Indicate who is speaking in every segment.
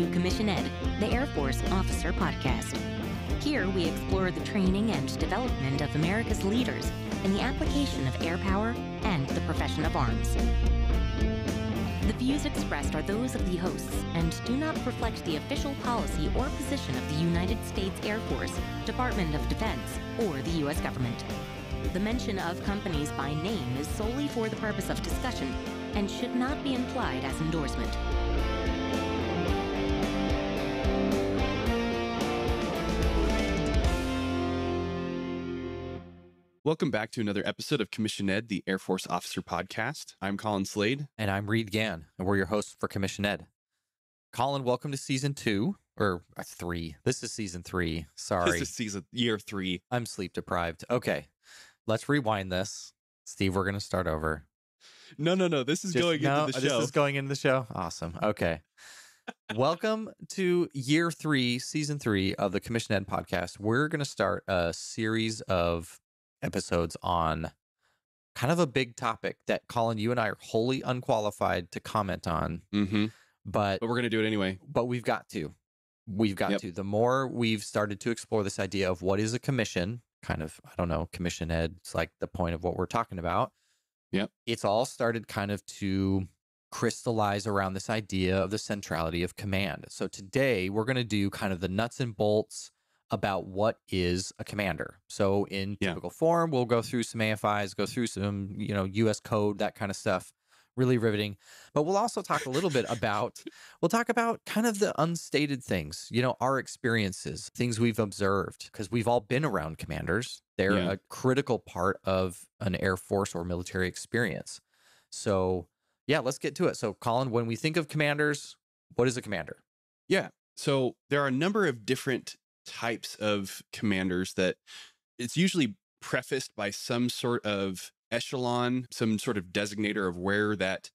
Speaker 1: to CommissionED, the Air Force Officer Podcast. Here we explore the training and development of America's leaders in the application of air power and the profession of arms. The views expressed are those of the hosts and do not reflect the official policy or position of the United States Air Force, Department of Defense, or the U.S. government. The mention of companies by name is solely for the purpose of discussion and should not be implied as endorsement.
Speaker 2: Welcome back to another episode of CommissionED, the Air Force Officer Podcast. I'm Colin Slade.
Speaker 3: And I'm Reed Gann, and we're your hosts for CommissionED. Colin, welcome to season two or uh, three. This is season three. Sorry.
Speaker 2: This is season year three.
Speaker 3: I'm sleep deprived. Okay, let's rewind this. Steve, we're going to start over.
Speaker 2: No, no, no. This is
Speaker 3: Just-
Speaker 2: going
Speaker 3: no,
Speaker 2: into the show.
Speaker 3: This is going into the show. Awesome. Okay. Welcome to year three, season three of the CommissionED podcast. We're going to start a series of episodes on kind of a big topic that Colin, you and I are wholly unqualified to comment on,
Speaker 2: hmm
Speaker 3: but
Speaker 2: But we're going to do it anyway.
Speaker 3: but we've got to. We've got
Speaker 2: Yep.
Speaker 3: to. The more we've started to explore this idea of what is a commission, kind of, I don't know, commission ed, it's like the point of what we're talking about.
Speaker 2: Yep.
Speaker 3: It's all started kind of to crystallize around this idea of the centrality of command. So today we're going to do kind of the nuts and bolts about what is a commander. So in
Speaker 2: Yeah.
Speaker 3: typical form, we'll go through some AFIs, go through some, you know, US code, that kind of stuff. Really riveting. But we'll also talk a little bit about We'll talk about kind of the unstated things, you know, our experiences, things we've observed, because we've all been around commanders. They're
Speaker 2: Yeah.
Speaker 3: a critical part of an Air Force or military experience. So, yeah, let's get to it. So, Colin, when we think of commanders, what is a commander?
Speaker 2: Yeah. So there are a number of different types of commanders that it's usually prefaced by some sort of echelon, some sort of designator of where that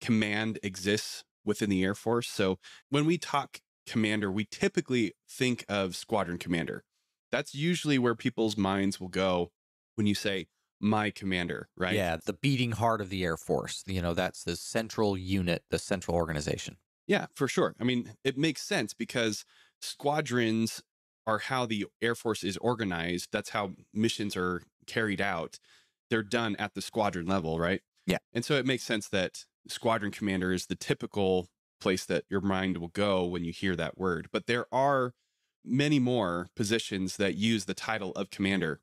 Speaker 2: command exists within the Air Force. So when we talk commander, we typically think of squadron commander. That's usually where people's minds will go when you say my commander, right?
Speaker 3: Yeah, the beating heart of the Air Force. You know, that's the central unit, the central organization.
Speaker 2: Yeah, for sure. I mean, it makes sense because squadrons are how the Air Force is organized. That's how missions are carried out. They're done at the squadron level, right?
Speaker 3: Yeah.
Speaker 2: And so it makes sense that squadron commander is the typical place that your mind will go when you hear that word. But there are many more positions that use the title of commander.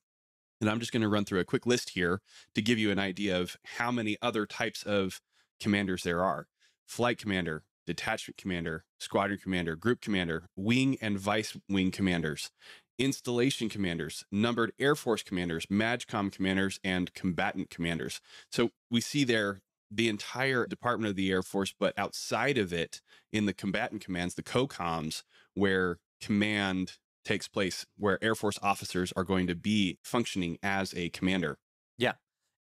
Speaker 2: And I'm just going to run through a quick list here to give you an idea of how many other types of commanders there are flight commander, detachment commander, squadron commander, group commander, wing and vice wing commanders, installation commanders, numbered Air Force commanders, MAJCOM commanders, and combatant commanders. So we see there the entire Department of the Air Force, but outside of it, in the combatant commands, the COCOMs, where command takes place, where Air Force officers are going to be functioning as a commander. Yeah.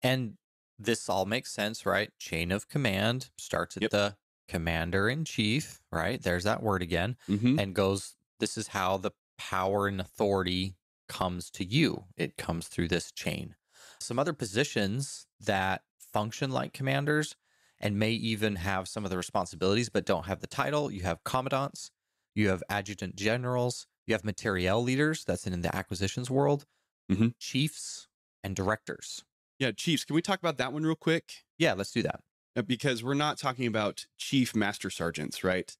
Speaker 3: And this all makes sense, right? Chain of command starts at
Speaker 2: Yep.
Speaker 3: the commander in chief, right? There's that word again.
Speaker 2: Mm-hmm.
Speaker 3: and goes, This is how the power and authority comes to you. It comes through this chain. Some other positions that function like commanders and may even have some of the responsibilities but don't have the title. You have commandants, you have adjutant generals, you have materiel leaders, that's in the acquisitions world,
Speaker 2: Mhm.
Speaker 3: chiefs, and directors.
Speaker 2: Yeah, Chiefs, can we talk about that one real quick?
Speaker 3: Yeah, let's do that.
Speaker 2: Uh, Because we're not talking about chief master sergeants, right?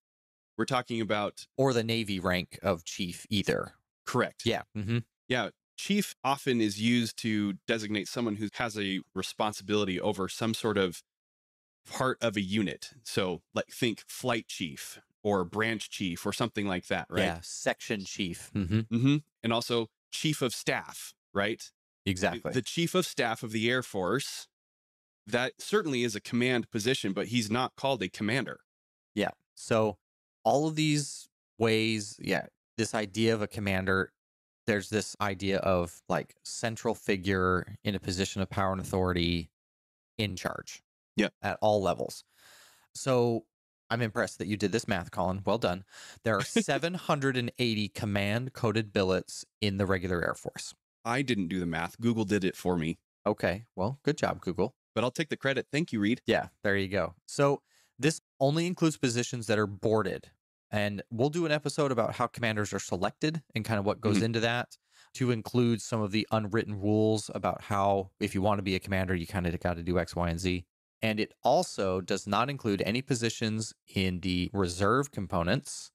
Speaker 2: We're talking about
Speaker 3: Or the Navy rank of chief, either.
Speaker 2: correct.
Speaker 3: Yeah. hmm
Speaker 2: Yeah. Chief often is used to designate someone who has a responsibility over some sort of part of a unit. So, like, think flight chief or branch chief or something like that, right?
Speaker 3: Yeah. Section chief. hmm
Speaker 2: hmm And also chief of staff, right?
Speaker 3: Exactly.
Speaker 2: The chief of staff of the Air Force, that certainly is a command position, but he's not called a commander.
Speaker 3: Yeah. So all of these ways, yeah, this idea of a commander, there's this idea of like central figure in a position of power and authority in charge.
Speaker 2: Yeah.
Speaker 3: At all levels. So I'm impressed that you did this math, Colin. Well done. There are 780 command coded billets in the regular Air Force.
Speaker 2: I didn't do the math. Google did it for me,
Speaker 3: Okay. Well, good job, Google.
Speaker 2: But I'll take the credit. Thank you, Reed.
Speaker 3: Yeah, there you go. So this only includes positions that are boarded. And we'll do an episode about how commanders are selected and kind of what goes
Speaker 2: Mhm.
Speaker 3: into that to include some of the unwritten rules about how, if you want to be a commander, you kind of got to do X, Y, and Z. And it also does not include any positions in the reserve components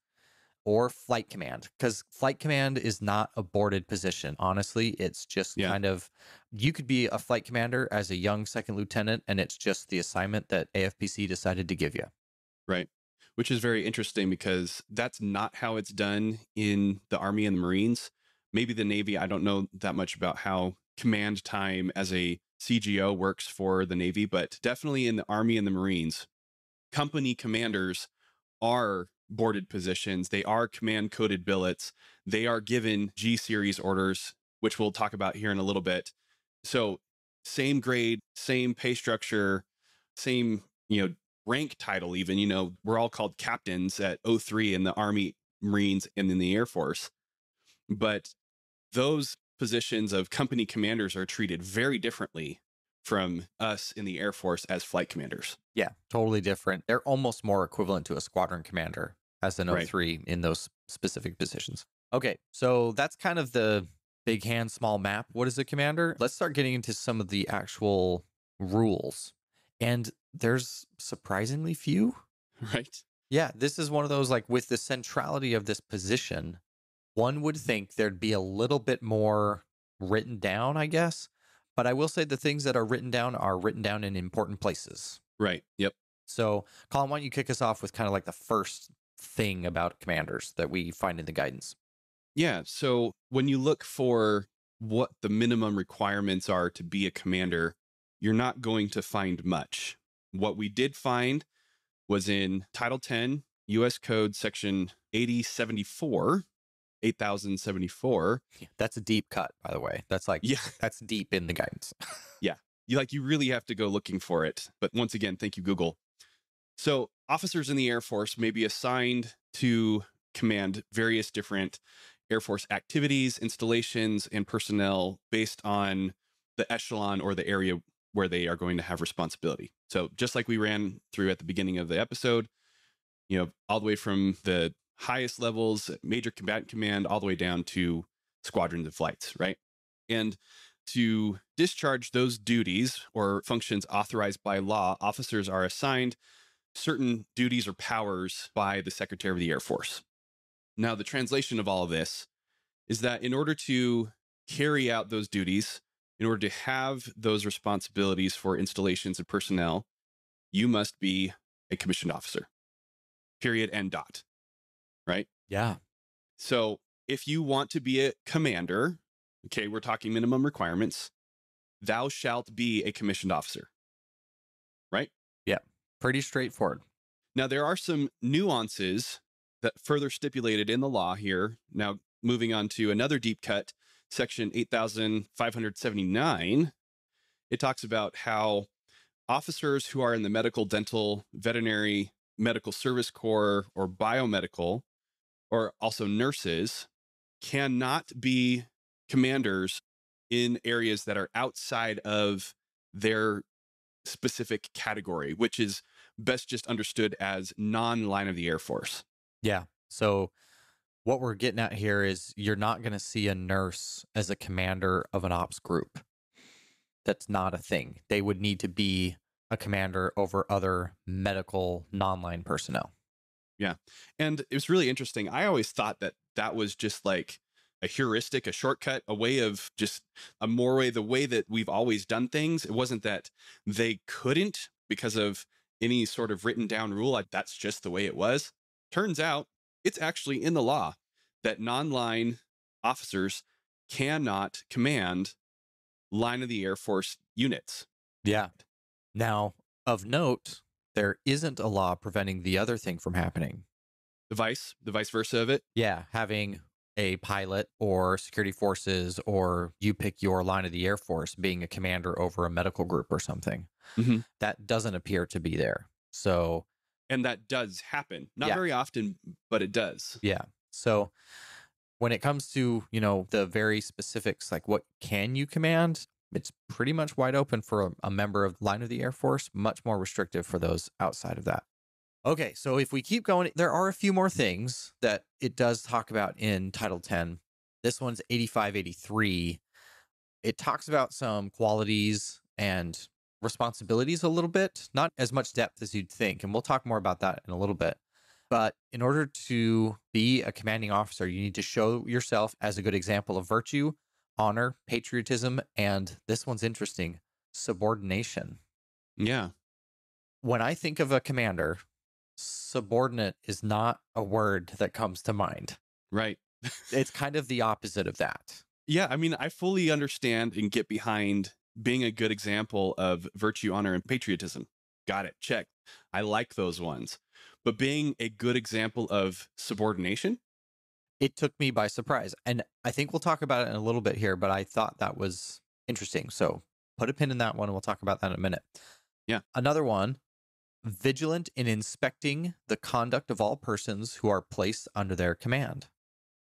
Speaker 3: or flight command because flight command is not a boarded position. Honestly, it's just
Speaker 2: Yeah.
Speaker 3: kind of you could be a flight commander as a young second lieutenant, and it's just the assignment that AFPC decided to give you.
Speaker 2: Right. Which is very interesting because that's not how it's done in the Army and the Marines. Maybe the Navy, I don't know that much about how command time as a CGO works for the Navy, but definitely in the Army and the Marines, company commanders are boarded positions. They are command coded billets. They are given G series orders, which we'll talk about here in a little bit. So, same grade, same pay structure, same, you know, rank title even you know we're all called captains at 03 in the army marines and in the air force but those positions of company commanders are treated very differently from us in the air force as flight commanders
Speaker 3: Yeah, totally different. They're almost more equivalent to a squadron commander as an
Speaker 2: Right.
Speaker 3: 03 in those specific positions. Okay, so that's kind of the big hand, small map. What is a commander? Let's start getting into some of the actual rules. And there's surprisingly few.
Speaker 2: right
Speaker 3: Yeah, this is one of those like with the centrality of this position, one would think there'd be a little bit more written down, I guess. But I will say the things that are written down are written down in important places.
Speaker 2: right yep
Speaker 3: So, Colin, why don't you kick us off with kind of like the first thing about commanders that we find in the guidance?
Speaker 2: yeah so when you look for what the minimum requirements are to be a commander you're not going to find much what we did find was in title 10 us code section 8074 8074
Speaker 3: That's a deep cut, by the way. That's like
Speaker 2: yeah
Speaker 3: that's deep in the guidance. Yeah.
Speaker 2: You like you really have to go looking for it but once again thank you google so officers in the air force may be assigned to command various different air force activities installations and personnel based on the echelon or the area where they are going to have responsibility so just like we ran through at the beginning of the episode you know all the way from the highest levels major combatant command all the way down to squadrons of flights right and to discharge those duties or functions authorized by law, officers are assigned certain duties or powers by the Secretary of the Air Force. Now, the translation of all of this is that in order to carry out those duties, in order to have those responsibilities for installations and personnel, you must be a commissioned officer. Period and dot. Right?
Speaker 3: Yeah.
Speaker 2: So if you want to be a commander, okay, we're talking minimum requirements, thou shalt be a commissioned officer. Right? Yeah.
Speaker 3: Pretty straightforward.
Speaker 2: Now, there are some nuances that further stipulated in the law here. Now, moving on to another deep cut, section 8579, it talks about how officers who are in the medical, dental, veterinary, medical service corps, or biomedical, or also nurses, cannot be commanders in areas that are outside of their specific category, which is best just understood as non line of the Air Force.
Speaker 3: Yeah. So what we're getting at here is you're not going to see a nurse as a commander of an ops group. That's not a thing. They would need to be a commander over other medical non-line personnel.
Speaker 2: And it was really interesting. I always thought that that was just like a heuristic, a shortcut, a way of just a more way, the way that we've always done things. It wasn't that they couldn't because of any sort of written down rule. That's just the way it was. Turns out it's actually in the law that non line officers cannot command line of the Air Force units.
Speaker 3: Yeah. Now, of note, there isn't a law preventing the other thing from happening.
Speaker 2: The vice, the vice versa of it.
Speaker 3: Yeah, having a pilot or security forces or you pick your line of the Air Force being a commander over a medical group or something.
Speaker 2: Mhm.
Speaker 3: That doesn't appear to be there. So,
Speaker 2: And that does happen. Not
Speaker 3: Yeah.
Speaker 2: very often, but it does.
Speaker 3: yeah. So, when it comes to, you know, the very specifics like what can you command, it's pretty much wide open for a, a member of line of the Air Force, much more restrictive for those outside of that. Okay, so if we keep going, there are a few more things that it does talk about in Title 10. This one's 8583. It talks about some qualities and responsibilities a little bit, not as much depth as you'd think. And we'll talk more about that in a little bit. But in order to be a commanding officer, you need to show yourself as a good example of virtue, honor, patriotism, and this one's interesting subordination.
Speaker 2: Yeah.
Speaker 3: When I think of a commander, subordinate is not a word that comes to mind.
Speaker 2: Right.
Speaker 3: It's kind of the opposite of that.
Speaker 2: Yeah. I mean, I fully understand and get behind being a good example of virtue, honor, and patriotism. Got it. Check. I like those ones. But being a good example of subordination,
Speaker 3: It took me by surprise. And I think we'll talk about it in a little bit here, but I thought that was interesting. So put a pin in that one and we'll talk about that in a minute.
Speaker 2: Yeah.
Speaker 3: Another one vigilant in inspecting the conduct of all persons who are placed under their command.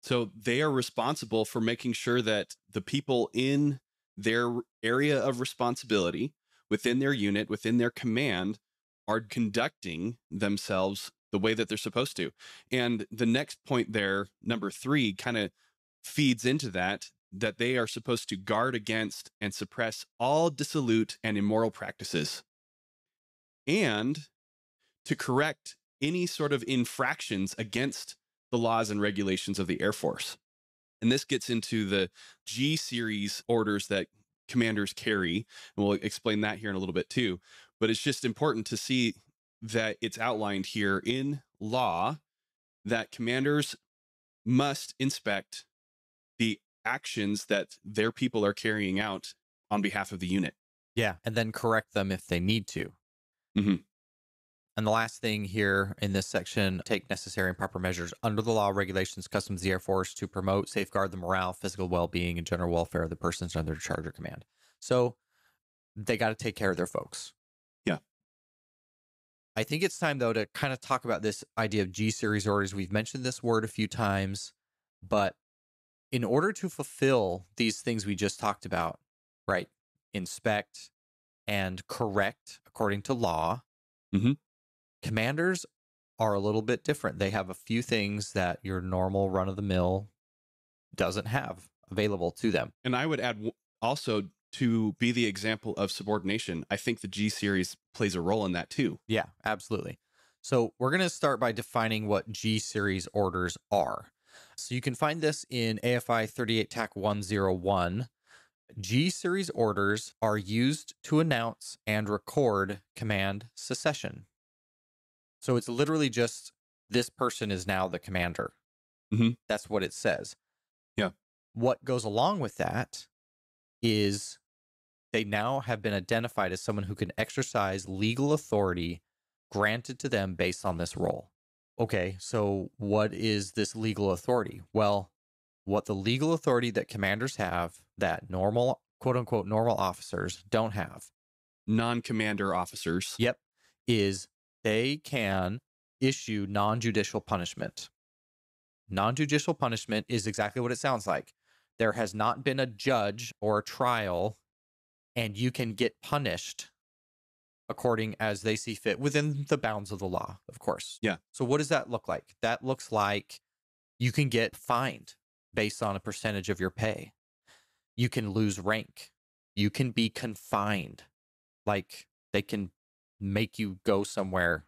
Speaker 2: So they are responsible for making sure that the people in their area of responsibility within their unit, within their command, are conducting themselves the way that they're supposed to. And the next point there, number three, kind of feeds into that that they are supposed to guard against and suppress all dissolute and immoral practices and to correct any sort of infractions against the laws and regulations of the Air Force. And this gets into the G series orders that commanders carry. And we'll explain that here in a little bit too. But it's just important to see that it's outlined here in law that commanders must inspect the actions that their people are carrying out on behalf of the unit.
Speaker 3: Yeah. And then correct them if they need to.
Speaker 2: Mhm.
Speaker 3: And the last thing here in this section take necessary and proper measures under the law, regulations, customs, the Air Force to promote, safeguard the morale, physical well being, and general welfare of the persons under charge or command. So they got to take care of their folks. I think it's time, though, to kind of talk about this idea of G series orders. We've mentioned this word a few times, but in order to fulfill these things we just talked about, right? Inspect and correct according to law.
Speaker 2: Mhm.
Speaker 3: Commanders are a little bit different. They have a few things that your normal run of the mill doesn't have available to them.
Speaker 2: And I would add also to be the example of subordination, I think the G series plays a role in that too.
Speaker 3: Yeah, absolutely. So we're going to start by defining what G series orders are. So you can find this in AFI 38 dash 101. G series orders are used to announce and record command secession. So it's literally just this person is now the commander.
Speaker 2: Mhm.
Speaker 3: That's what it says.
Speaker 2: Yeah.
Speaker 3: What goes along with that is they now have been identified as someone who can exercise legal authority granted to them based on this role. Okay, so what is this legal authority? Well, what the legal authority that commanders have that normal, quote unquote, normal officers don't have
Speaker 2: Non commander officers.
Speaker 3: Yep. Is they can issue non judicial punishment. Non judicial punishment is exactly what it sounds like. There has not been a judge or a trial, and you can get punished according as they see fit within the bounds of the law, of course.
Speaker 2: Yeah.
Speaker 3: So, what does that look like? That looks like you can get fined based on a percentage of your pay. You can lose rank. You can be confined. Like they can make you go somewhere,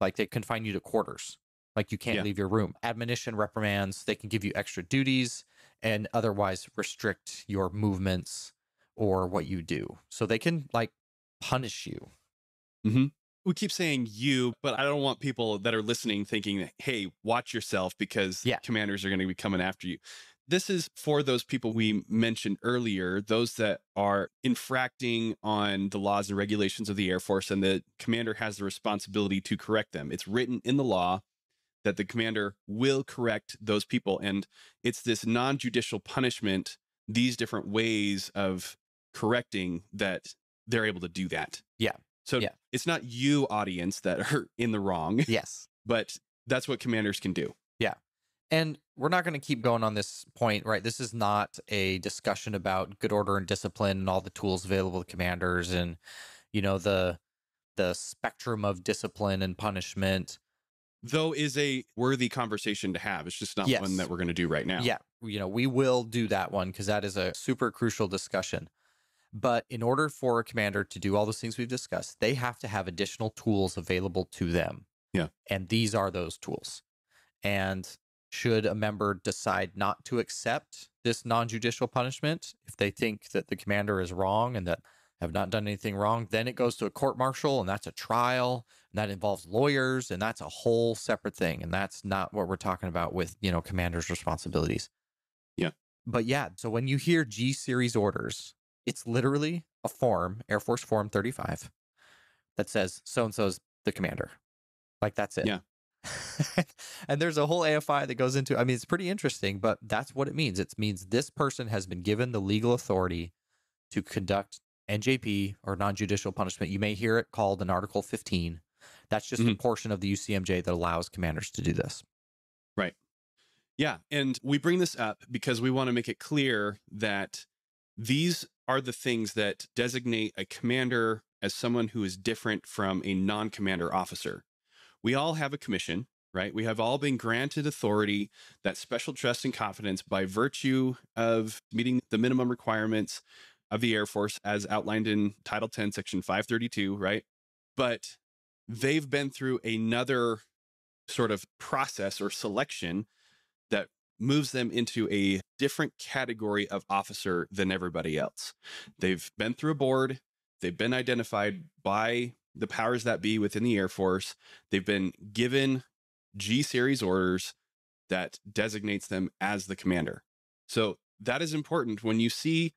Speaker 3: like they confine you to quarters. Like you can't
Speaker 2: Yeah.
Speaker 3: leave your room. Admonition reprimands, they can give you extra duties and otherwise restrict your movements or what you do. So they can like punish you. Mm-hmm.
Speaker 2: We keep saying you, but I don't want people that are listening thinking, hey, watch yourself because
Speaker 3: Yeah.
Speaker 2: commanders are going to be coming after you. This is for those people we mentioned earlier, those that are infracting on the laws and regulations of the Air Force, and the commander has the responsibility to correct them. It's written in the law that the commander will correct those people. And it's this non judicial punishment, these different ways of correcting that they're able to do that.
Speaker 3: Yeah.
Speaker 2: So
Speaker 3: Yeah.
Speaker 2: it's not you, audience, that are in the wrong,
Speaker 3: Yes.
Speaker 2: but that's what commanders can do. Yeah.
Speaker 3: And we're not going to keep going on this point, right? This is not a discussion about good order and discipline and all the tools available to commanders and, you know, the the spectrum of discipline and punishment.
Speaker 2: Though is a worthy conversation to have. It's just not
Speaker 3: Yes.
Speaker 2: one that we're going to do right now.
Speaker 3: Yeah, you know, we will do that one because that is a super crucial discussion. But in order for a commander to do all those things we've discussed, they have to have additional tools available to them.
Speaker 2: Yeah.
Speaker 3: And these are those tools. And should a member decide not to accept this non judicial punishment, if they think that the commander is wrong and that have not done anything wrong, then it goes to a court martial and that's a trial and that involves lawyers and that's a whole separate thing. And that's not what we're talking about with, you know, commander's responsibilities.
Speaker 2: Yeah.
Speaker 3: But yeah, so when you hear G series orders, it's literally a form, Air Force Form 35, that says so and so's the commander. Like that's it.
Speaker 2: Yeah.
Speaker 3: and there's a whole AFI that goes into I mean it's pretty interesting, but that's what it means. It means this person has been given the legal authority to conduct NJP or non-judicial punishment. You may hear it called an Article 15. That's just a
Speaker 2: Mhm.
Speaker 3: portion of the UCMJ that allows commanders to do this. Right.
Speaker 2: Yeah. And we bring this up because we want to make it clear that these are the things that designate a commander as someone who is different from a non commander officer. We all have a commission, right? We have all been granted authority, that special trust and confidence by virtue of meeting the minimum requirements of the Air Force as outlined in Title 10, Section 532, right? But they've been through another sort of process or selection that moves them into a different category of officer than everybody else. They've been through a board, they've been identified by the powers that be within the Air Force, they've been given G series orders that designates them as the commander. So that is important when you see,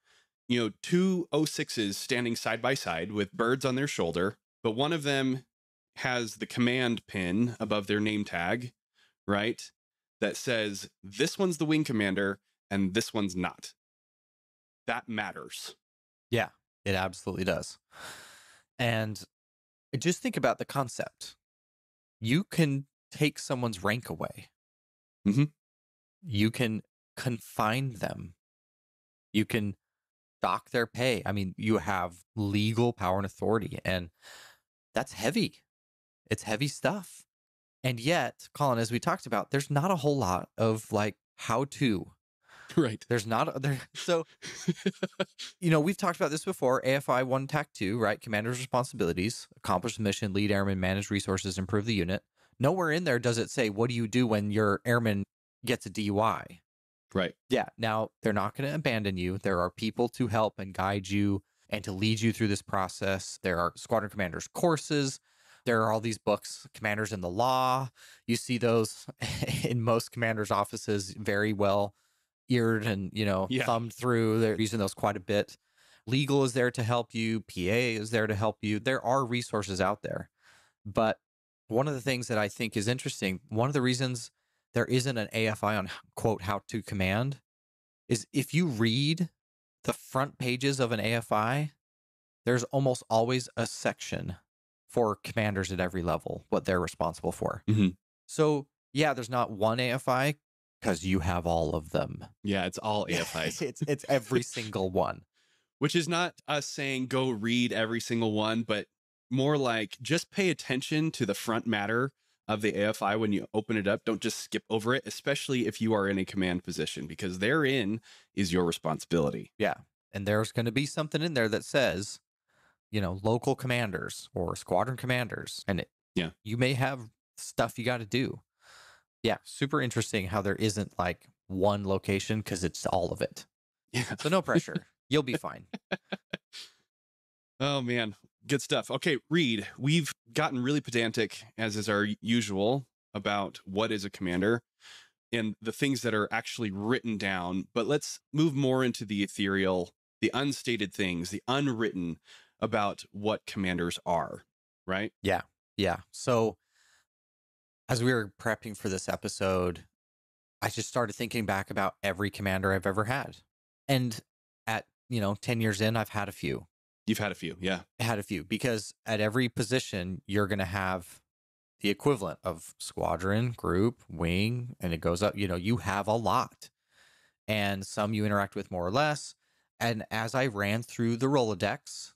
Speaker 2: you know, two 06s standing side by side with birds on their shoulder, but one of them has the command pin above their name tag, right? That says this one's the wing commander and this one's not. That matters.
Speaker 3: Yeah, it absolutely does. And just think about the concept. You can take someone's rank away.
Speaker 2: Mhm.
Speaker 3: You can confine them. You can dock their pay. I mean, you have legal power and authority, and that's heavy. It's heavy stuff. And yet, Colin, as we talked about, there's not a whole lot of like how to.
Speaker 2: Right.
Speaker 3: There's not there. So you know, we've talked about this before. AFI one dash two, right? Commander's responsibilities: accomplish the mission, lead airmen, manage resources, improve the unit. Nowhere in there does it say what do you do when your airman gets a DUI.
Speaker 2: Right.
Speaker 3: Yeah. Now they're not going to abandon you. There are people to help and guide you and to lead you through this process. There are squadron commanders courses. There are all these books, Commanders in the Law. You see those in most commanders' offices very well eared and, you know,
Speaker 2: Yeah.
Speaker 3: thumbed through. They're using those quite a bit. Legal is there to help you, PA is there to help you. There are resources out there. But one of the things that I think is interesting, one of the reasons there isn't an AFI on quote how to command is if you read the front pages of an AFI, there's almost always a section for commanders at every level, what they're responsible for.
Speaker 2: Mhm.
Speaker 3: So, yeah, there's not one AFI because you have all of them.
Speaker 2: Yeah, it's all AFIs.
Speaker 3: it's it's every single one.
Speaker 2: which is not us saying go read every single one, but more like just pay attention to the front matter of the AFI when you open it up. Don't just skip over it, especially if you are in a command position, because therein is your responsibility. Yeah.
Speaker 3: And there's going to be something in there that says, you know, local commanders or squadron commanders. And it,
Speaker 2: Yeah.
Speaker 3: you may have stuff you got to do. Yeah, super interesting how there isn't like one location because it's all of it.
Speaker 2: Yeah.
Speaker 3: So no pressure. You'll be fine.
Speaker 2: Oh man, good stuff. Okay, Reed, we've gotten really pedantic, as is our usual, about what is a commander and the things that are actually written down. But let's move more into the ethereal, the unstated things, the unwritten about what commanders are, right?
Speaker 3: Yeah. Yeah. So as we were prepping for this episode, I just started thinking back about every commander I've ever had. And at, you know, 10 years in, I've had a few.
Speaker 2: You've had a few, yeah.
Speaker 3: had a few because at every position you're going to have the equivalent of squadron, group, wing, and it goes up. You know, you have a lot, and some you interact with more or less. And as I ran through the Rolodex,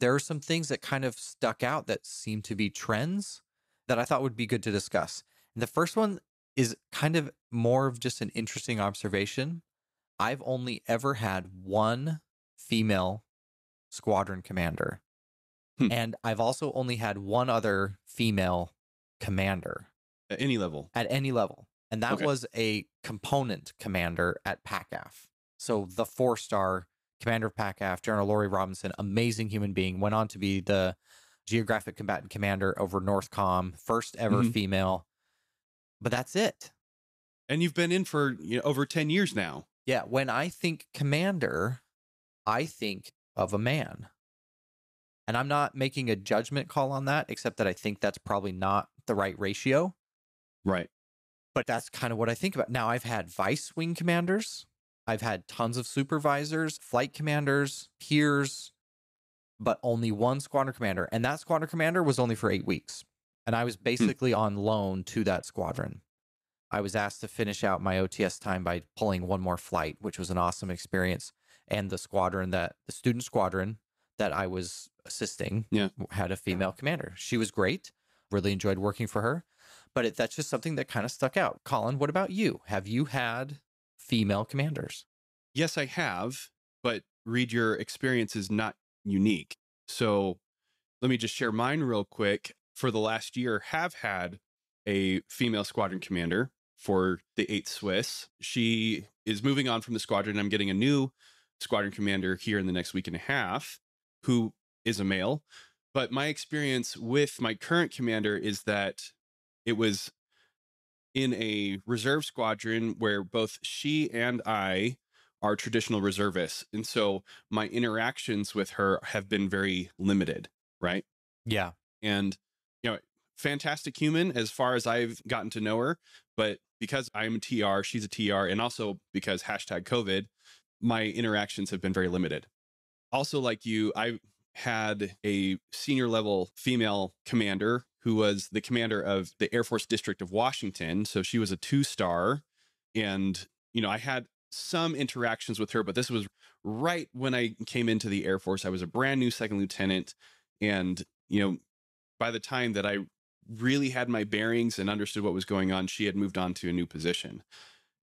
Speaker 3: there are some things that kind of stuck out that seem to be trends that I thought would be good to discuss. And the first one is kind of more of just an interesting observation. I've only ever had one female squadron commander.
Speaker 2: Hmm.
Speaker 3: And I've also only had one other female commander
Speaker 2: At any level.
Speaker 3: at any level. And that
Speaker 2: Okay.
Speaker 3: was a component commander at PACAF. So the four star commander of PACAF, General Lori Robinson, amazing human being, went on to be the geographic combatant commander over Northcom, first ever
Speaker 2: Mhm.
Speaker 3: female. But that's it.
Speaker 2: And you've been in for you know, over 10 years now.
Speaker 3: Yeah. When I think commander, I think of a man. And I'm not making a judgment call on that, except that I think that's probably not the right ratio.
Speaker 2: Right.
Speaker 3: but that's kind of what I think about. Now, I've had vice wing commanders, I've had tons of supervisors, flight commanders, peers, but only one squadron commander. And that squadron commander was only for eight weeks. And I was hmm. basically on loan to that squadron. I was asked to finish out my OTS time by pulling one more flight, which was an awesome experience. And the squadron that the student squadron that I was assisting
Speaker 2: Yeah.
Speaker 3: had a female commander. She was great. Really enjoyed working for her but it, that's just something that kind of stuck out. Colin, what about you? Have you had female commanders?
Speaker 2: Yes, I have, but Reed your experience is not unique. So let me just share mine real quick. For the last year, have had a female squadron commander for the 8th Swiss. She is moving on from the squadron. I'm getting a new squadron commander here in the next week and a half who is a male. But my experience with my current commander is that it was in a reserve squadron where both she and I are traditional reservists. And so my interactions with her have been very limited, right?
Speaker 3: Yeah.
Speaker 2: And, you know, fantastic human as far as I've gotten to know her. But because I'm a TR, she's a TR, and also because hashtag COVID, my interactions have been very limited. Also, like you, I had a senior level female commander who was the commander of the Air Force District of Washington. So she was a two star. And, you know, I had some interactions with her, but this was right when I came into the Air Force. I was a brand new second lieutenant. And, you know, by the time that I really had my bearings and understood what was going on, she had moved on to a new position.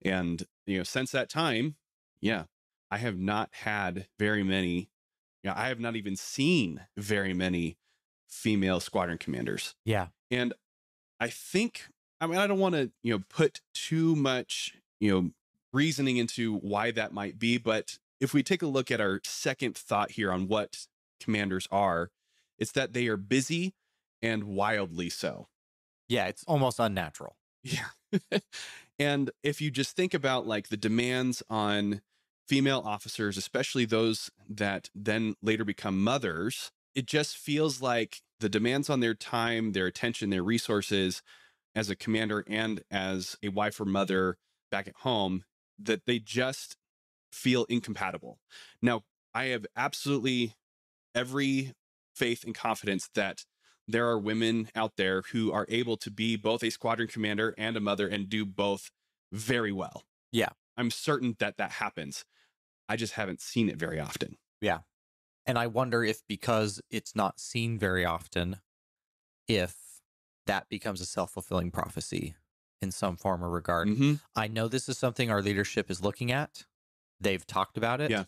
Speaker 2: And, you know, since that time, yeah, I have not had very many, you know, I have not even seen very many female squadron commanders.
Speaker 3: Yeah.
Speaker 2: And I think, I mean, I don't want to, you know, put too much, you know, reasoning into why that might be. But if we take a look at our second thought here on what commanders are, it's that they are busy and wildly so.
Speaker 3: Yeah. It's almost unnatural.
Speaker 2: Yeah. and if you just think about like the demands on female officers, especially those that then later become mothers, it just feels like the demands on their time, their attention, their resources as a commander and as a wife or mother back at home, that they just feel incompatible. Now, I have absolutely every faith and confidence that there are women out there who are able to be both a squadron commander and a mother and do both very well.
Speaker 3: Yeah.
Speaker 2: I'm certain that that happens. I just haven't seen it very often. Yeah.
Speaker 3: And I wonder if because it's not seen very often, if that becomes a self fulfilling prophecy in some form or regard.
Speaker 2: Mhm.
Speaker 3: I know this is something our leadership is looking at. They've talked about it.
Speaker 2: Yeah.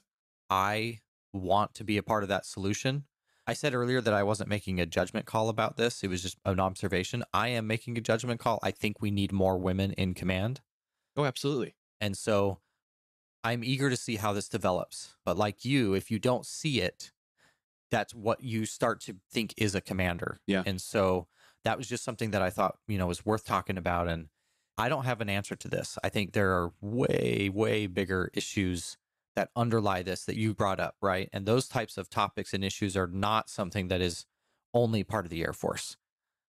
Speaker 3: I want to be a part of that solution. I said earlier that I wasn't making a judgment call about this. It was just an observation. I am making a judgment call. I think we need more women in command.
Speaker 2: Oh, absolutely.
Speaker 3: And so I'm eager to see how this develops. But like you, if you don't see it, that's what you start to think is a commander.
Speaker 2: Yeah.
Speaker 3: And so that was just something that I thought, you know, was worth talking about. And I don't have an answer to this. I think there are way, way bigger issues that underlie this that you brought up, right? And those types of topics and issues are not something that is only part of the Air Force.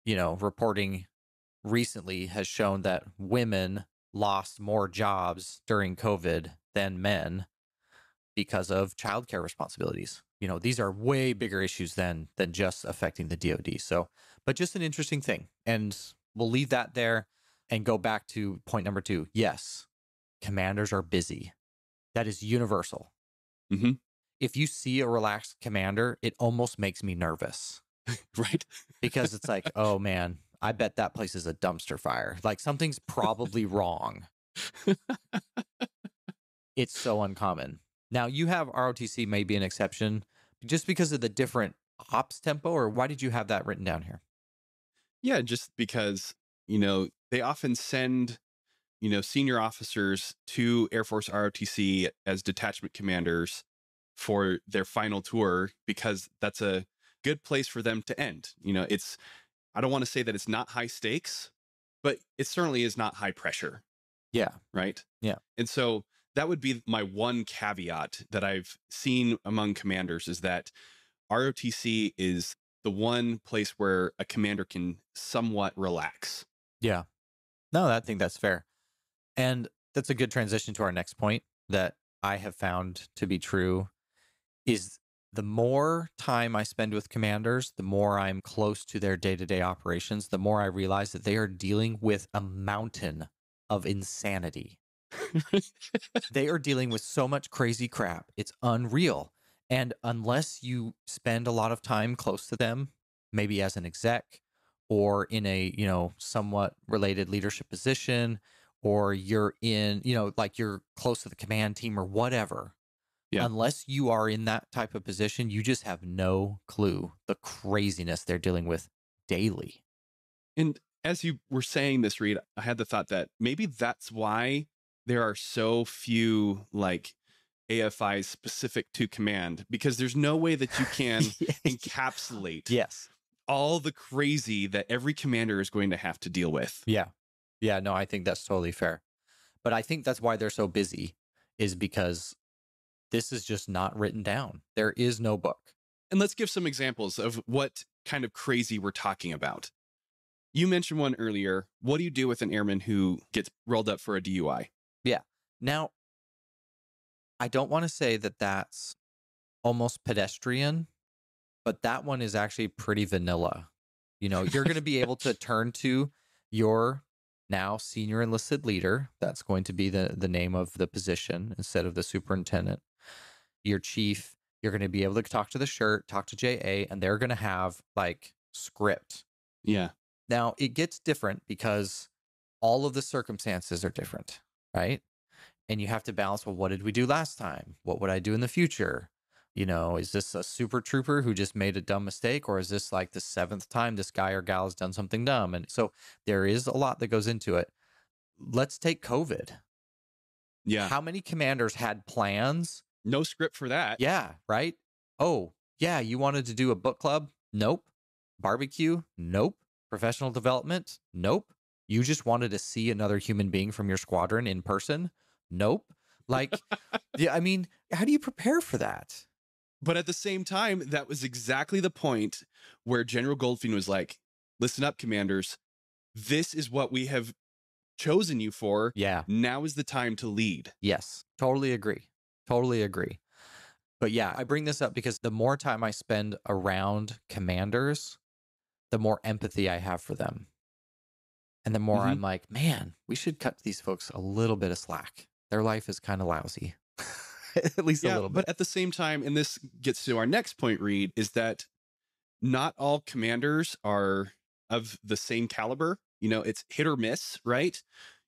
Speaker 3: You know, reporting recently has shown that women lost more jobs during COVID than men because of childcare responsibilities. You know, these are way bigger issues than than just affecting the DoD. So, but just an interesting thing. And we'll leave that there and go back to point number 2. Yes, commanders are busy. That is universal.
Speaker 2: Mhm.
Speaker 3: if you see a relaxed commander, it almost makes me nervous
Speaker 2: right?
Speaker 3: because it's like, oh man, I bet that place is a dumpster fire. Like something's probably wrong. It's so uncommon. Now you have ROTC may be an exception just because of the different ops tempo, or why did you have that written down here?
Speaker 2: Yeah, just because, you know, they often send, you know, senior officers to Air Force ROTC as detachment commanders for their final tour because that's a good place for them to end. You know, it's, I don't want to say that it's not high stakes, but it certainly is not high pressure,
Speaker 3: Yeah.
Speaker 2: right?
Speaker 3: Yeah.
Speaker 2: And so that would be my one caveat that I've seen among commanders is that ROTC is the one place where a commander can somewhat relax.
Speaker 3: Yeah. No, I think that's fair. And that's a good transition to our next point that I have found to be true is the more time I spend with commanders, the more I'm close to their day-to-day operations, the more I realize that they are dealing with a mountain of insanity. they are dealing with so much crazy crap. It's unreal. And unless you spend a lot of time close to them, maybe as an exec or in a, you know, somewhat related leadership position, or you're in, you know, like you're close to the command team or whatever.
Speaker 2: Yeah.
Speaker 3: Unless you are in that type of position, you just have no clue the craziness they're dealing with daily.
Speaker 2: And as you were saying this, Reed, I had the thought that maybe that's why there are so few like AFIs specific to command because there's no way that you can encapsulate
Speaker 3: yes.
Speaker 2: all the crazy that every commander is going to have to deal with.
Speaker 3: Yeah. Yeah. No, I think that's totally fair. But I think that's why they're so busy, is because this is just not written down. There is no book.
Speaker 2: And let's give some examples of what kind of crazy we're talking about. You mentioned one earlier. What do you do with an airman who gets rolled up for a DUI? Yeah.
Speaker 3: Now, I don't want to say that that's almost pedestrian, but that one is actually pretty vanilla. You know, you're going to be able to turn to your now senior enlisted leader. That's going to be the, the name of the position instead of the superintendent. Your chief, you're going to be able to talk to the shirt, talk to JA, and they're going to have like script.
Speaker 2: Yeah.
Speaker 3: Now, it gets different because all of the circumstances are different, right? And you have to balance well, what did we do last time? What would I do in the future? You know, is this a super trooper who just made a dumb mistake, or is this like the seventh time this guy or gal has done something dumb? And so there is a lot that goes into it. Let's take COVID.
Speaker 2: Yeah.
Speaker 3: How many commanders had plans?
Speaker 2: No script for that.
Speaker 3: Yeah, right? Oh, yeah, you wanted to do a book club? Nope. Barbecue? Nope. Professional development? Nope. You just wanted to see another human being from your squadron in person? Nope. Like, yeah, I mean, how do you prepare for that?
Speaker 2: But at the same time, that was exactly the point where General Goldfein was like, listen up, commanders. This is what we have chosen you for.
Speaker 3: Yeah.
Speaker 2: Now is the time to lead.
Speaker 3: Yes. Totally agree. Totally agree. But yeah, I bring this up because the more time I spend around commanders, the more empathy I have for them. And the more
Speaker 2: Mhm.
Speaker 3: I'm like, man, we should cut these folks a little bit of slack. Their life is kind of lousy. At least a little bit.
Speaker 2: But at the same time, and this gets to our next point, Reed, is that not all commanders are of the same caliber. You know, it's hit or miss, right?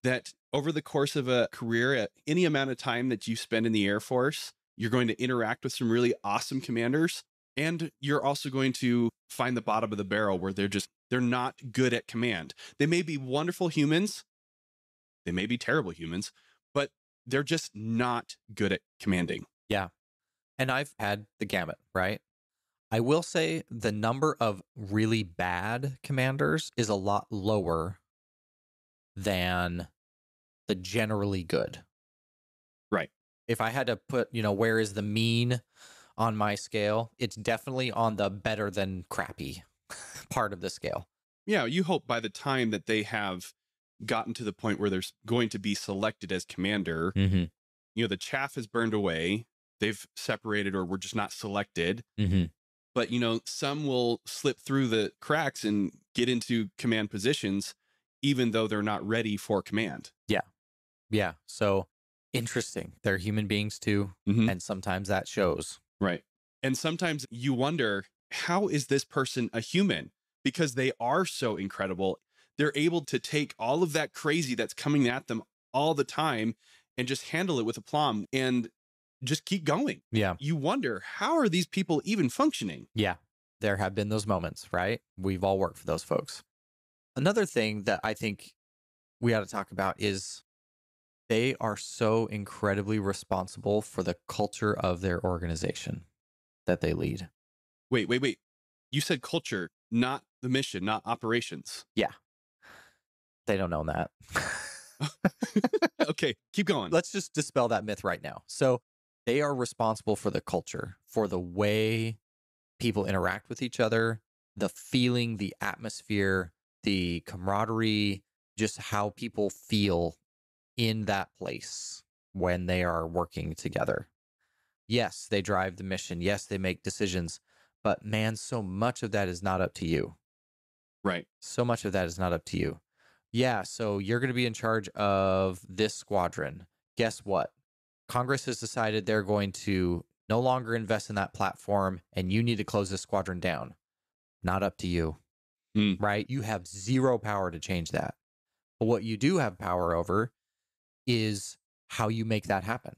Speaker 2: That over the course of a career, any amount of time that you spend in the Air Force, you're going to interact with some really awesome commanders. And you're also going to find the bottom of the barrel where they're just, they're not good at command. They may be wonderful humans, they may be terrible humans, but they're just not good at commanding. Yeah.
Speaker 3: And I've had the gamut, right? I will say the number of really bad commanders is a lot lower than the generally good.
Speaker 2: Right.
Speaker 3: If I had to put, you know, where is the mean on my scale, it's definitely on the better than crappy part of the scale.
Speaker 2: yeah, you hope by the time that they have gotten to the point where there's going to be selected as commander,
Speaker 3: Mm-hmm.
Speaker 2: you know, the chaff has burned away, they've separated or were just not selected.
Speaker 3: Mm-hmm.
Speaker 2: But, you know, some will slip through the cracks and get into command positions, even though they're not ready for command.
Speaker 3: Yeah. Yeah. So interesting. They're human beings too.
Speaker 2: Mhm.
Speaker 3: And sometimes that shows.
Speaker 2: Right. And sometimes you wonder, how is this person a human? Because they are so incredible. They're able to take all of that crazy that's coming at them all the time and just handle it with aplomb and just keep going.
Speaker 3: Yeah.
Speaker 2: You wonder, how are these people even functioning?
Speaker 3: Yeah. There have been those moments, right? We've all worked for those folks. Another thing that I think we ought to talk about is they are so incredibly responsible for the culture of their organization that they lead.
Speaker 2: Wait, wait, wait. You said culture, not the mission, not operations. Yeah.
Speaker 3: They don't own that.
Speaker 2: okay, keep going.
Speaker 3: Let's just dispel that myth right now. So they are responsible for the culture, for the way people interact with each other, the feeling, the atmosphere, the camaraderie, just how people feel in that place when they are working together. Yes, they drive the mission. Yes, they make decisions. But man, so much of that is not up to you.
Speaker 2: Right.
Speaker 3: So much of that is not up to you. Yeah, so you're going to be in charge of this squadron. Guess what? Congress has decided they're going to no longer invest in that platform and you need to close this squadron down. Not up to you.
Speaker 2: Hmm.
Speaker 3: Right? You have zero power to change that. But what you do have power over is how you make that happen.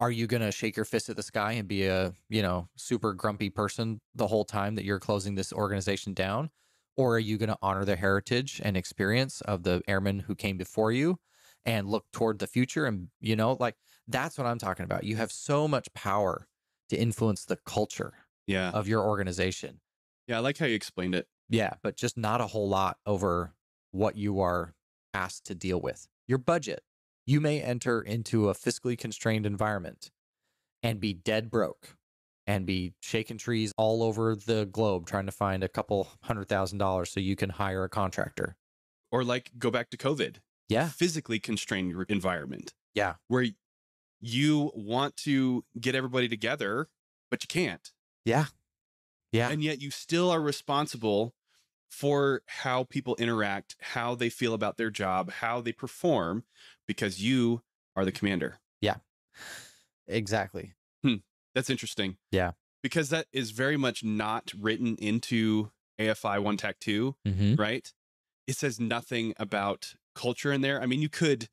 Speaker 3: Are you going to shake your fist at the sky and be a, you know, super grumpy person the whole time that you're closing this organization down? Or are you going to honor the heritage and experience of the airmen who came before you and look toward the future? And, you know, like that's what I'm talking about. You have so much power to influence the culture
Speaker 2: Yeah.
Speaker 3: of your organization.
Speaker 2: Yeah. I like how you explained it.
Speaker 3: Yeah, but just not a whole lot over what you are asked to deal with. Your budget. You may enter into a fiscally constrained environment and be dead broke and be shaking trees all over the globe trying to find a couple hundred thousand dollars so you can hire a contractor.
Speaker 2: Or like go back to COVID,
Speaker 3: Yeah.
Speaker 2: physically constrained environment
Speaker 3: Yeah.
Speaker 2: where you want to get everybody together, but you can't.
Speaker 3: Yeah. Yeah.
Speaker 2: And yet you still are responsible for how people interact, how they feel about their job, how they perform, because you are the commander.
Speaker 3: Yeah, exactly.
Speaker 2: That's interesting.
Speaker 3: Yeah.
Speaker 2: Because that is very much not written into AFI 1 dash 2,
Speaker 3: Mm-hmm.
Speaker 2: right? It says nothing about culture in there. I mean, you could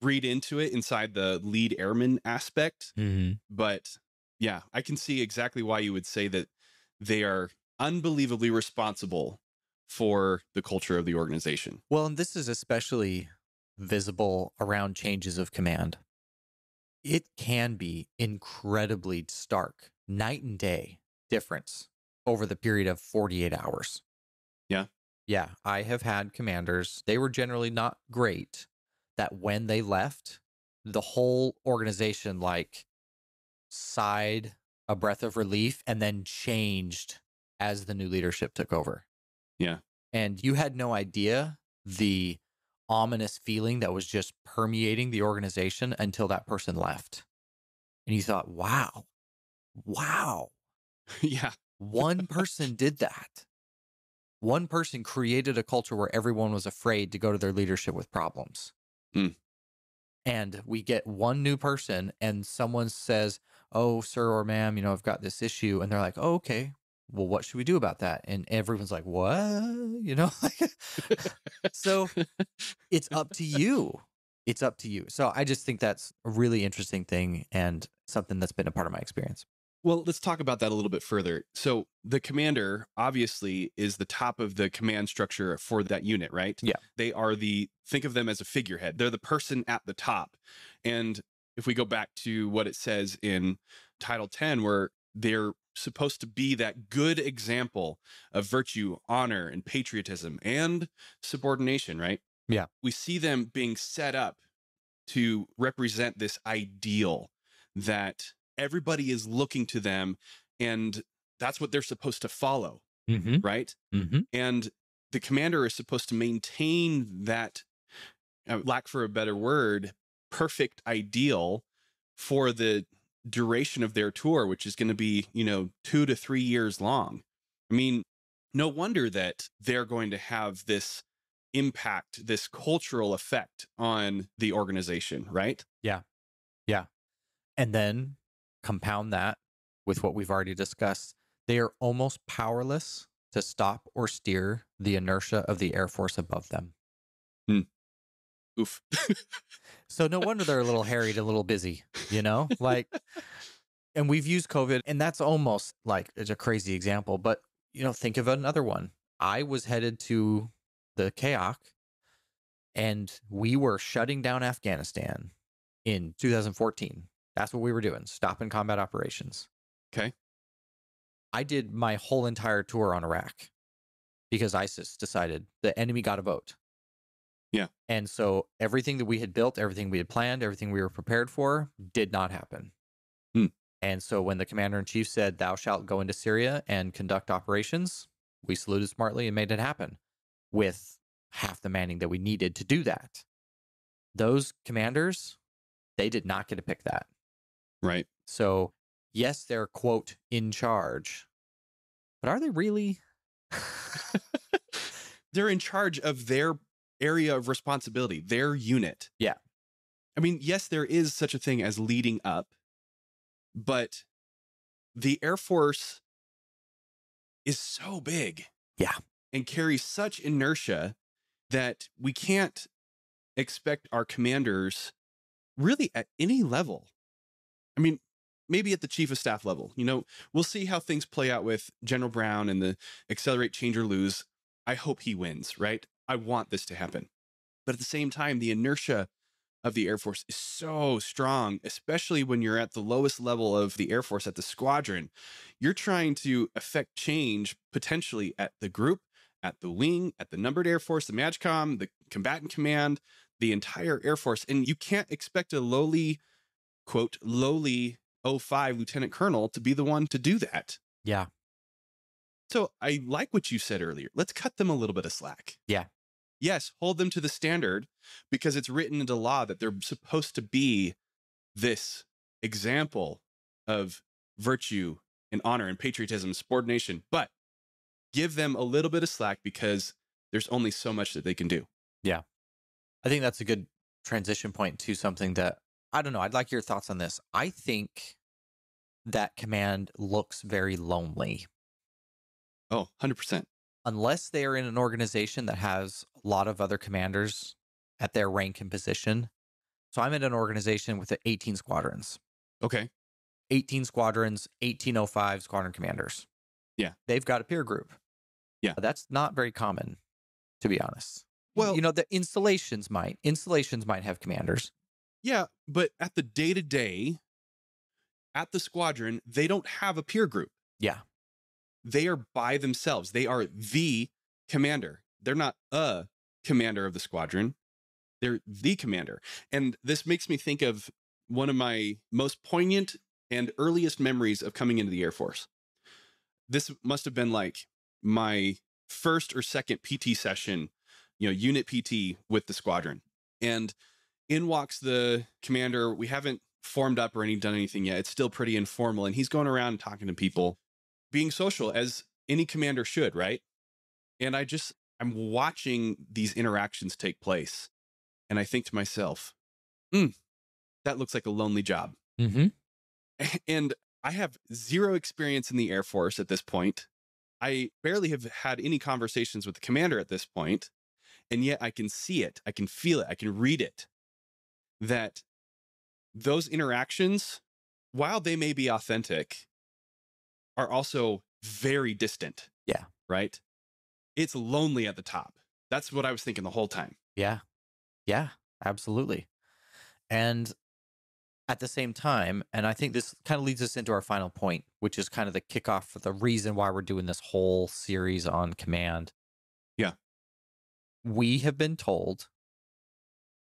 Speaker 2: read into it inside the lead airman aspect,
Speaker 3: Mm-hmm.
Speaker 2: but yeah, I can see exactly why you would say that they are unbelievably responsible for the culture of the organization.
Speaker 3: Well, and this is especially visible around changes of command. It can be incredibly stark, night and day difference over the period of 48 hours.
Speaker 2: Yeah.
Speaker 3: Yeah. I have had commanders, they were generally not great, that when they left, the whole organization like sighed a breath of relief and then changed as the new leadership took over.
Speaker 2: Yeah.
Speaker 3: And you had no idea the ominous feeling that was just permeating the organization until that person left. And you thought, wow, wow,
Speaker 2: yeah.
Speaker 3: one person did that. One person created a culture where everyone was afraid to go to their leadership with problems.
Speaker 2: Hmm.
Speaker 3: And we get one new person, and someone says, Oh, sir or ma'am, you know, I've got this issue. And they're like, Oh, okay. Well, what should we do about that? And everyone's like, What? You know? so it's up to you. It's up to you. So I just think that's a really interesting thing and something that's been a part of my experience.
Speaker 2: Well, let's talk about that a little bit further. So, the commander obviously is the top of the command structure for that unit, right?
Speaker 3: Yeah.
Speaker 2: They are the, think of them as a figurehead. They're the person at the top. And if we go back to what it says in Title 10, where they're supposed to be that good example of virtue, honor, and patriotism and subordination, right?
Speaker 3: Yeah.
Speaker 2: We see them being set up to represent this ideal that everybody is looking to them and that's what they're supposed to follow,
Speaker 3: Mm-hmm.
Speaker 2: right?
Speaker 3: Mm-hmm.
Speaker 2: And the commander is supposed to maintain that, uh, lack for a better word, perfect ideal for the duration of their tour, which is going to be, you know, two to three years long. I mean, no wonder that they're going to have this impact, this cultural effect on the organization, right? Yeah. Yeah.
Speaker 3: And then compound that with what we've already discussed, they are almost powerless to stop or steer the inertia of the Air Force above them. Hmm.
Speaker 2: Oof.
Speaker 3: So no wonder they're a little harried, a little busy, you know? Like, and we've used COVID, and that's almost like it's a crazy example, but you know, think of another one. I was headed to the CAOC and we were shutting down Afghanistan in 2014. That's what we were doing, stopping combat operations.
Speaker 2: Okay.
Speaker 3: I did my whole entire tour on Iraq because ISIS decided the enemy got a vote.
Speaker 2: Yeah.
Speaker 3: And so everything that we had built, everything we had planned, everything we were prepared for did not happen.
Speaker 2: Hmm.
Speaker 3: And so when the commander in chief said, Thou shalt go into Syria and conduct operations, we saluted smartly and made it happen with half the manning that we needed to do that. Those commanders, they did not get to pick that.
Speaker 2: Right.
Speaker 3: So, yes, they're quote in charge, but are they really?
Speaker 2: They're in charge of their area of responsibility, their unit.
Speaker 3: Yeah.
Speaker 2: I mean, yes, there is such a thing as leading up, but the Air Force is so big.
Speaker 3: Yeah.
Speaker 2: And carries such inertia that we can't expect our commanders really at any level. I mean, maybe at the chief of staff level. You know, we'll see how things play out with General Brown and the accelerate, change, or lose. I hope he wins, right? I want this to happen. But at the same time, the inertia of the Air Force is so strong, especially when you're at the lowest level of the Air Force at the squadron. You're trying to affect change potentially at the group, at the wing, at the numbered Air Force, the MAJCOM, the combatant command, the entire Air Force. And you can't expect a lowly, quote, lowly 05 lieutenant colonel to be the one to do that.
Speaker 3: Yeah.
Speaker 2: So I like what you said earlier. Let's cut them a little bit of slack.
Speaker 3: Yeah.
Speaker 2: Yes, hold them to the standard because it's written into law that they're supposed to be this example of virtue and honor and patriotism, subordination, but give them a little bit of slack because there's only so much that they can do. Yeah.
Speaker 3: I think that's a good transition point to something that I don't know. I'd like your thoughts on this. I think that command looks very lonely
Speaker 2: Oh, 100%.
Speaker 3: Unless they are in an organization that has a lot of other commanders at their rank and position. So I'm in an organization with 18 squadrons,
Speaker 2: Okay.
Speaker 3: 18 squadrons, 1805 squadron commanders.
Speaker 2: Yeah.
Speaker 3: They've got a peer group.
Speaker 2: Yeah.
Speaker 3: That's not very common, to be honest.
Speaker 2: Well-
Speaker 3: you know, the installations might, installations might have commanders.
Speaker 2: Yeah, but at the day to day, at the squadron, they don't have a peer group.
Speaker 3: Yeah.
Speaker 2: They are by themselves. They are the commander. They're not a commander of the squadron. They're the commander. And this makes me think of one of my most poignant and earliest memories of coming into the Air Force. This must have been like my first or second PT session, you know, unit PT with the squadron. And in walks the commander. We haven't formed up or any done anything yet. It's still pretty informal. And he's going around talking to people, being social as any commander should, right? And I just, I'm watching these interactions take place. And I think to myself, hmm, that looks like a lonely job.
Speaker 3: Mm-hmm.
Speaker 2: And I have zero experience in the Air Force at this point. I barely have had any conversations with the commander at this point, And yet I can see it, I can feel it, I can read it. That those interactions, while they may be authentic, are also very distant.
Speaker 3: Yeah.
Speaker 2: Right? It's lonely at the top. That's what I was thinking the whole time.
Speaker 3: Yeah. Yeah, absolutely. And at the same time, and I think this kind of leads us into our final point, which is kind of the kickoff for the reason why we're doing this whole series on command.
Speaker 2: Yeah.
Speaker 3: We have been told,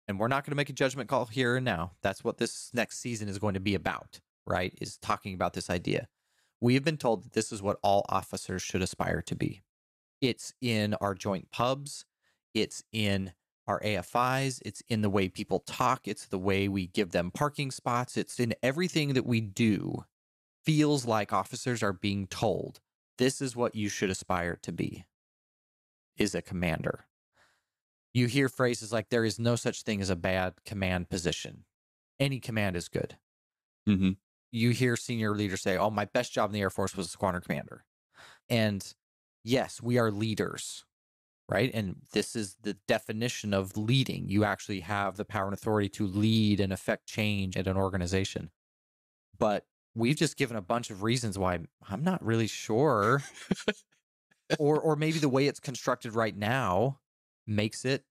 Speaker 3: and we're not going to make a judgment call here and now. That's what this next season is going to be about, right? Is talking about this idea. We have been told that this is what all officers should aspire to be. It's in our joint pubs, it's in our AFIs, it's in the way people talk, it's the way we give them parking spots, it's in everything that we do. Feels like officers are being told this is what you should aspire to be is a commander. You hear phrases like there is no such thing as a bad command position. Any command is good.
Speaker 2: Mm-hmm.
Speaker 3: You hear senior leaders say, "Oh, my best job in the Air Force was a squadron commander," and yes, we are leaders, right? And this is the definition of leading. You actually have the power and authority to lead and affect change at an organization. But we've just given a bunch of reasons why I'm not really sure. or or maybe the way it's constructed right now makes it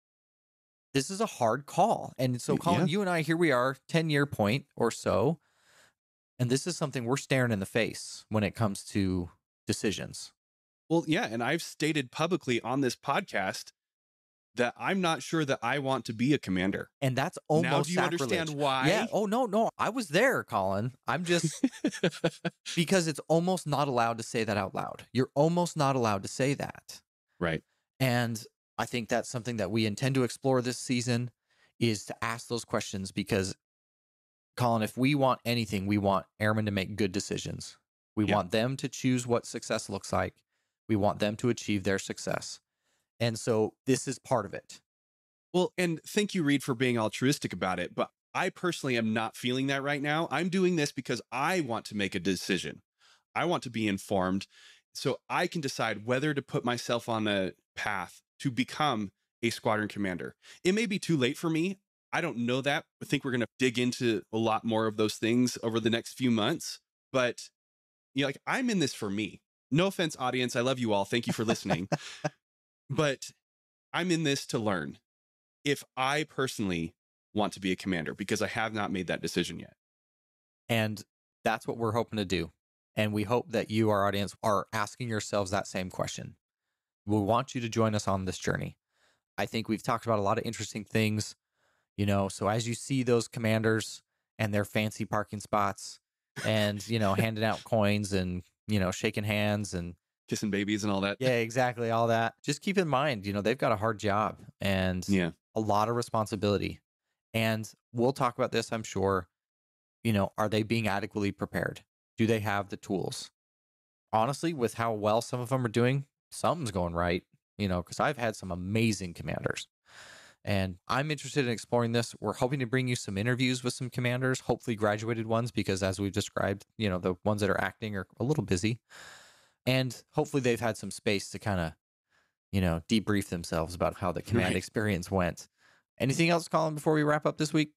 Speaker 3: this is a hard call. And so Colin, yeah. you and I here we are 10 year point or so. And this is something we're staring in the face when it comes to decisions.
Speaker 2: Well, yeah, and I've stated publicly on this podcast that I'm not sure that I want to be a commander.
Speaker 3: And that's almost now,
Speaker 2: do you
Speaker 3: sacrilege.
Speaker 2: understand why?
Speaker 3: Yeah. Oh no, no. I was there, Colin. I'm just because it's almost not allowed to say that out loud. You're almost not allowed to say that.
Speaker 2: Right.
Speaker 3: And I think that's something that we intend to explore this season is to ask those questions because Colin, if we want anything, we want airmen to make good decisions. We yeah. want them to choose what success looks like. We want them to achieve their success. And so this is part of it.
Speaker 2: Well, and thank you, Reed, for being altruistic about it. But I personally am not feeling that right now. I'm doing this because I want to make a decision. I want to be informed so I can decide whether to put myself on a path to become a squadron commander. It may be too late for me. I don't know that. I think we're going to dig into a lot more of those things over the next few months. But you know, like I'm in this for me. No offense, audience. I love you all. Thank you for listening. but I'm in this to learn if I personally want to be a commander because I have not made that decision yet.
Speaker 3: And that's what we're hoping to do. And we hope that you, our audience, are asking yourselves that same question. We want you to join us on this journey. I think we've talked about a lot of interesting things, you know. So as you see those commanders and their fancy parking spots and, you know, handing out coins and, you know, shaking hands and
Speaker 2: kissing babies and all that.
Speaker 3: Yeah, exactly. All that. Just keep in mind, you know, they've got a hard job and yeah. a lot of responsibility. And we'll talk about this, I'm sure. You know, are they being adequately prepared? Do they have the tools? Honestly, with how well some of them are doing, something's going right, you know, because I've had some amazing commanders. And I'm interested in exploring this. We're hoping to bring you some interviews with some commanders, hopefully graduated ones, because as we've described, you know, the ones that are acting are a little busy and hopefully they've had some space to kind of you know debrief themselves about how the command right. experience went anything else colin before we wrap up this week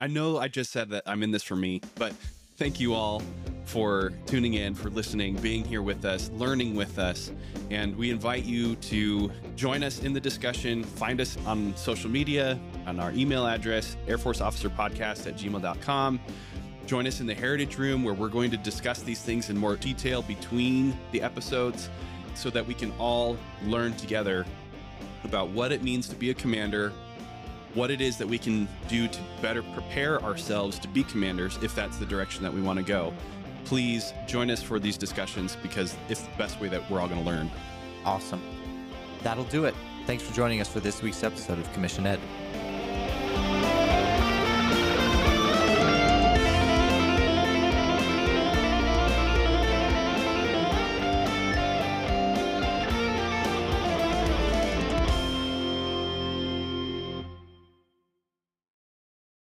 Speaker 2: i know i just said that i'm in this for me but thank you all for tuning in for listening being here with us learning with us. And we invite you to join us in the discussion. Find us on social media on our email address air force officer podcast at gmail.com Join us in the Heritage Room where we're going to discuss these things in more detail between the episodes so that we can all learn together about what it means to be a commander, what it is that we can do to better prepare ourselves to be commanders if that's the direction that we want to go. Please join us for these discussions because it's the best way that we're all going to learn.
Speaker 3: Awesome. That'll do it. Thanks for joining us for this week's episode of CommissionED.